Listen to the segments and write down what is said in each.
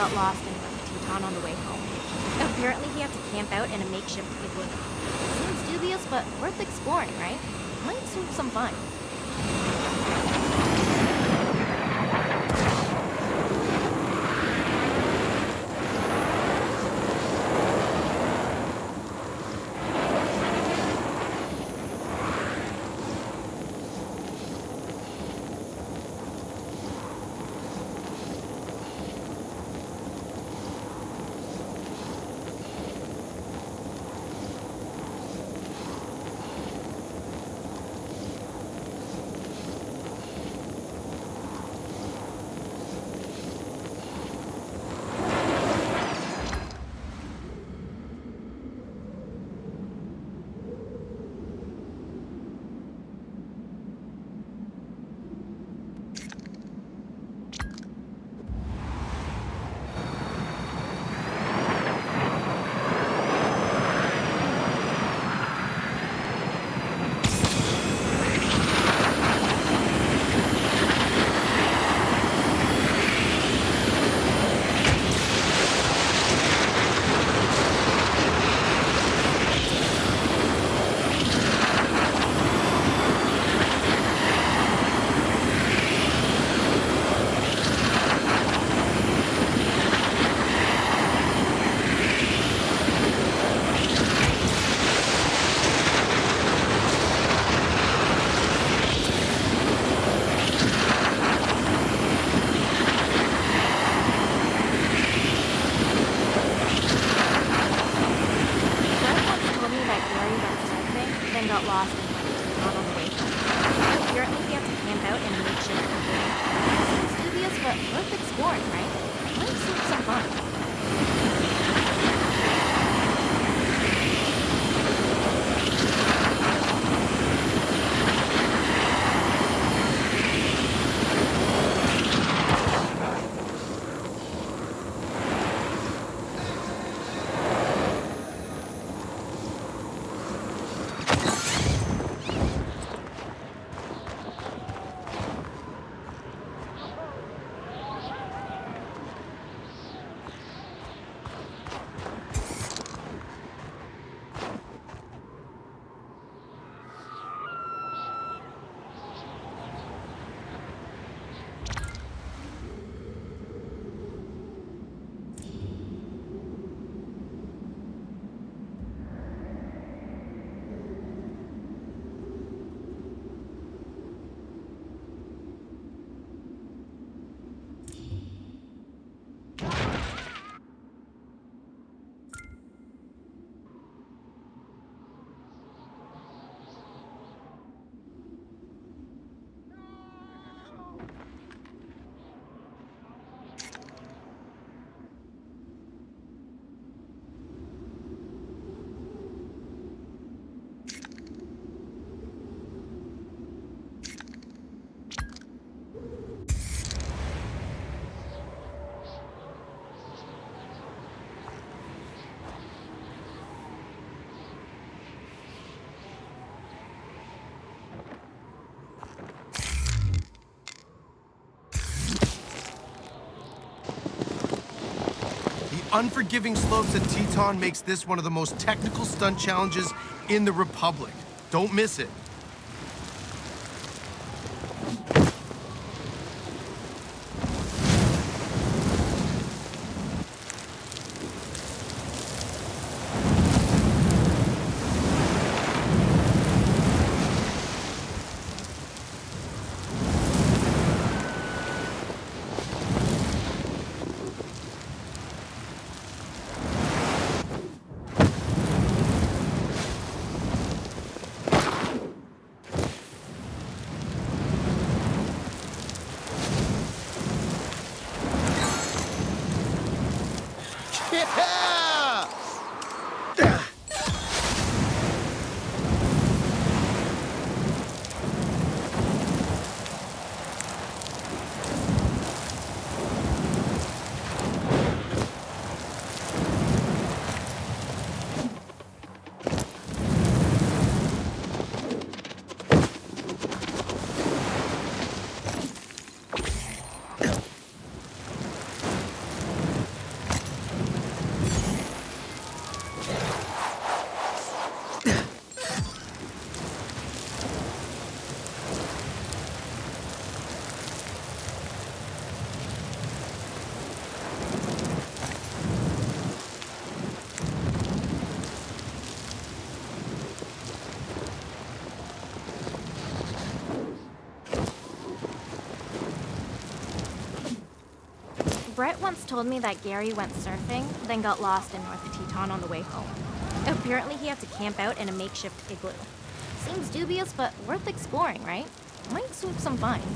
got lost in Teton on the way home. Apparently he had to camp out in a makeshift igloo. Seems dubious, but worth exploring, right? Might suit some fun. Unforgiving slopes at Teton makes this one of the most technical stunt challenges in the Republic. Don't miss it. Brett once told me that Gary went surfing, then got lost in North Teton on the way home. Apparently, he had to camp out in a makeshift igloo. Seems dubious, but worth exploring, right? Might swoop some finds.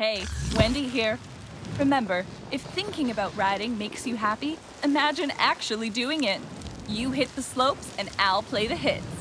Hey, Wendy here. Remember, if thinking about riding makes you happy, imagine actually doing it. You hit the slopes and I'll play the hits.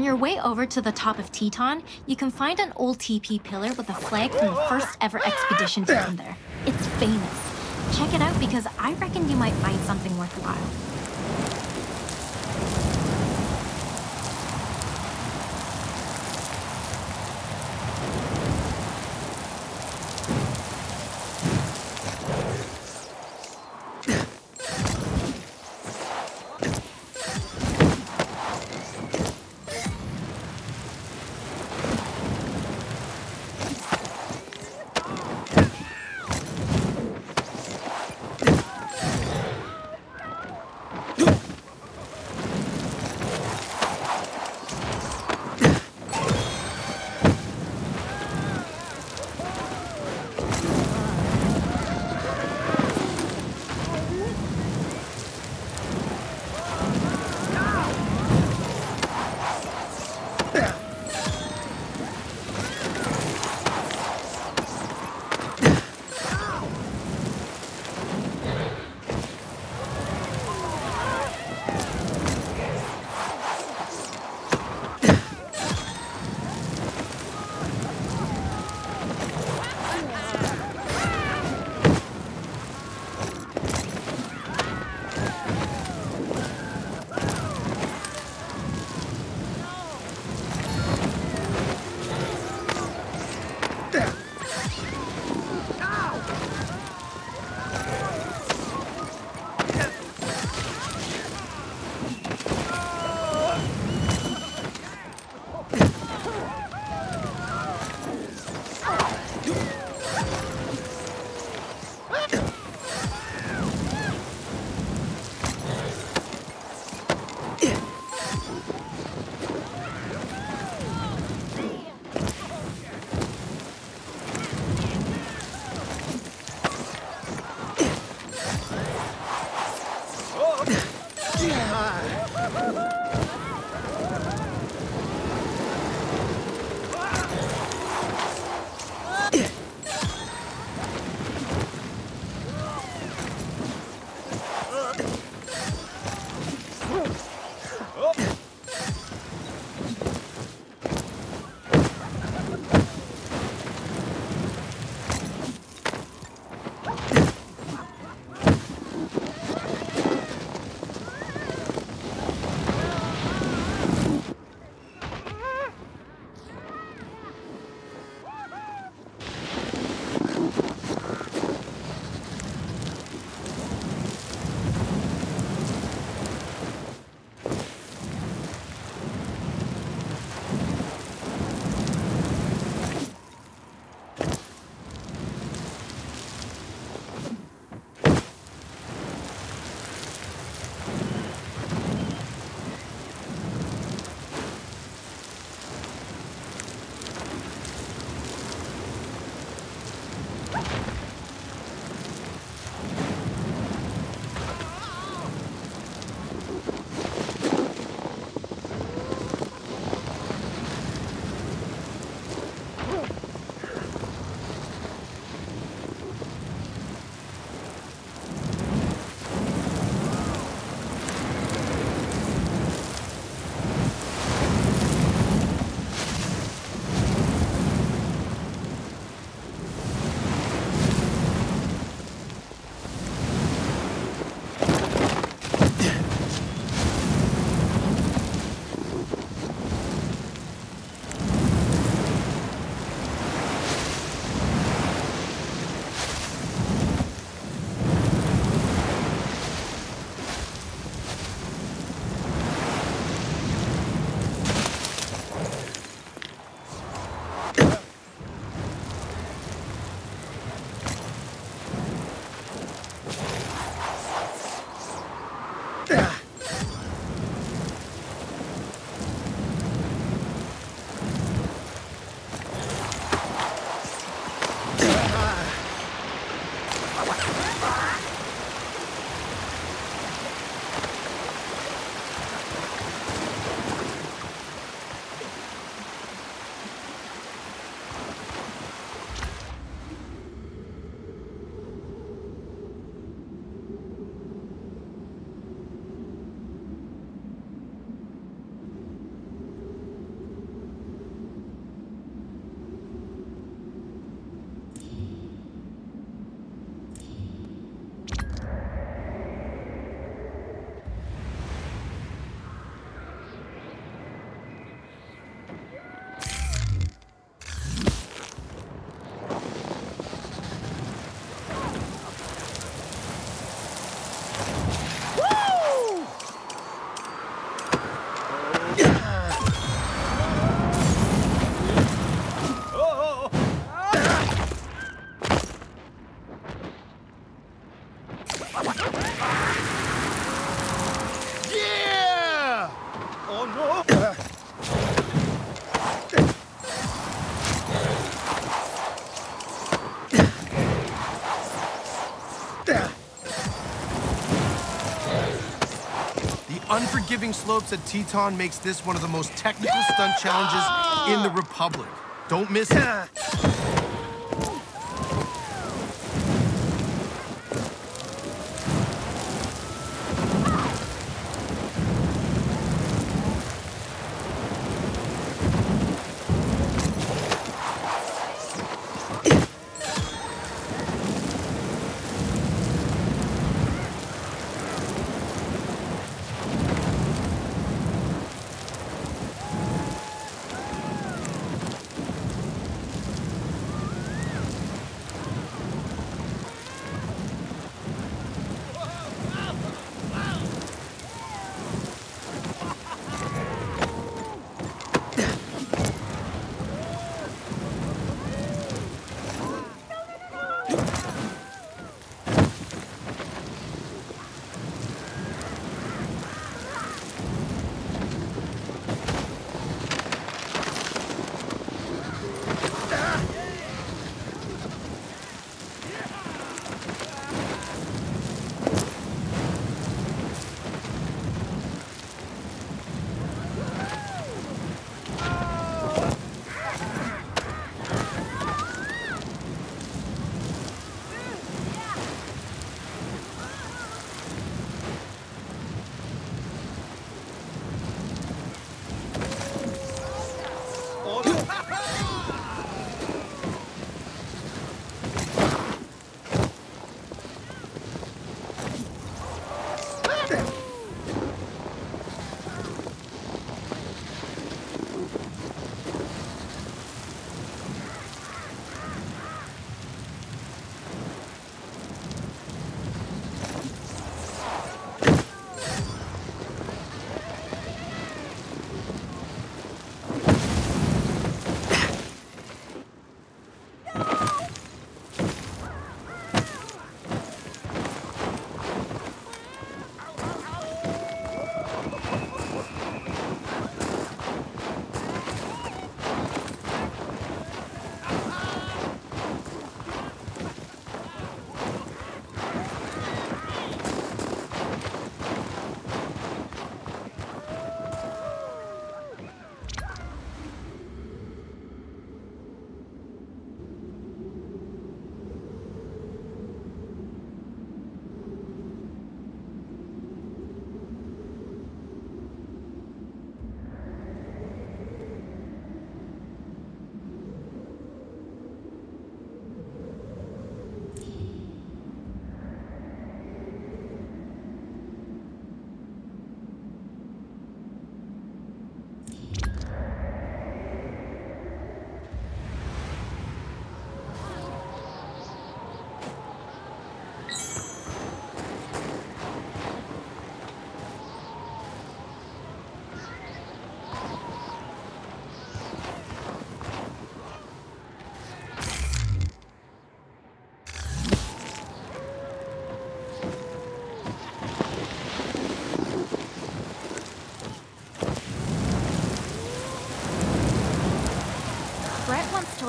On your way over to the top of Teton, you can find an old TP pillar with a flag from the first ever expedition down there. It's famous. Check it out because I reckon you might find something worthwhile. Unforgiving slopes at Teton makes this one of the most technical stunt challenges in the Republic. Don't miss it.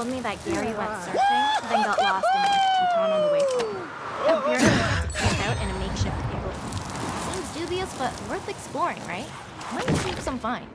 told me that Gary went surfing, then got lost in West Teton on the way home. Apparently, out in a makeshift igloo. Seems dubious, but worth exploring, right? Might sneak some finds.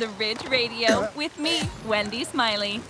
The Ridge Radio with me, Wendy Smiley.